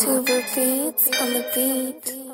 Tuber beats on the beat.